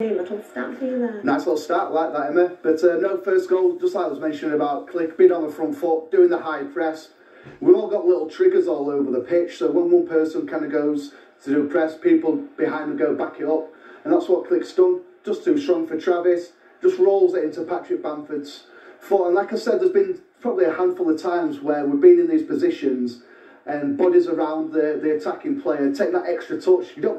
little stat there. Nice little start, like that, Emma. But uh, no first goal, just like I was mentioning about Klich being on the front foot, doing the high press. We've all got little triggers all over the pitch, so when one person kind of goes to do press, people behind them go back it up. And that's what Klich's done. Just too strong for Travis, just rolls it into Patrick Bamford's foot. And like I said, there's been probably a handful of times where we've been in these positions and bodies around the, the attacking player, take that extra touch. You don't